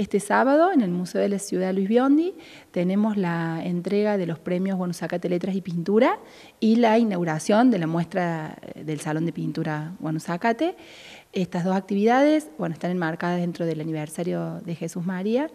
Este sábado en el Museo de la Ciudad Luis Biondi tenemos la entrega de los premios Guanusacate Letras y Pintura y la inauguración de la muestra eh, del Salón de Pintura Guanusacate. Estas dos actividades bueno, están enmarcadas dentro del aniversario de Jesús María.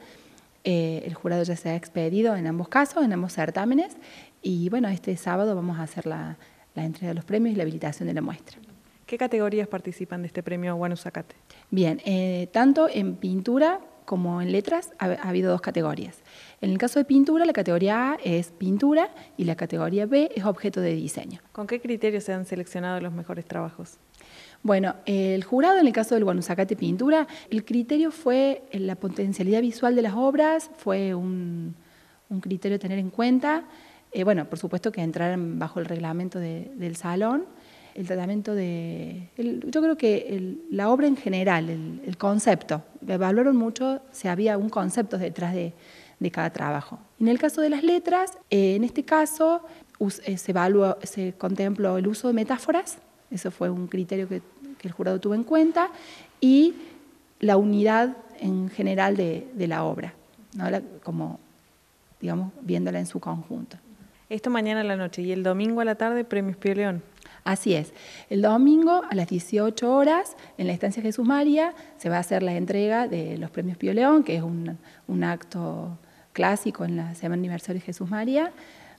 Eh, el jurado ya se ha expedido en ambos casos, en ambos certámenes, y bueno, este sábado vamos a hacer la, entrega de los premios y la habilitación de la muestra. ¿Qué categorías participan de este premio Guanusacate? Bien, eh, tanto en pintura como en letras ha, habido dos categorías. En el caso de pintura, la categoría A es pintura y la categoría B es objeto de diseño. ¿Con qué criterios se han seleccionado los mejores trabajos? Bueno, el jurado en el caso del Guanusacate Pintura, el criterio fue la potencialidad visual de las obras, fue un, criterio a tener en cuenta. Eh, bueno, por supuesto que entraran bajo el reglamento del salón el tratamiento de... yo creo que la obra en general, el, concepto, valoraron mucho si había un concepto detrás de, cada trabajo. En el caso de las letras, eh, en este caso eh, se, se contempló el uso de metáforas, eso fue un criterio que, el jurado tuvo en cuenta, y la unidad en general de, la obra, como, digamos, viéndola en su conjunto. Esto mañana a la noche y el domingo a la tarde, Premios Pío León. Así es. El domingo a las 18 horas, en la estancia Jesús María, se va a hacer la entrega de los premios Pío León, que es un, acto clásico en la Semana Aniversario de Jesús María,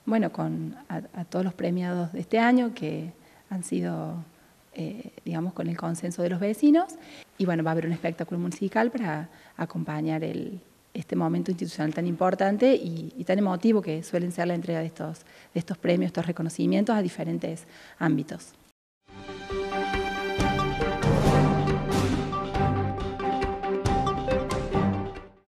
bueno, con a, todos los premiados de este año que han sido, eh, digamos, con el consenso de los vecinos. Y bueno, va a haber un espectáculo musical para acompañar este momento institucional tan importante y, tan emotivo que suelen ser la entrega de estos, de estos premios, estos reconocimientos a diferentes ámbitos.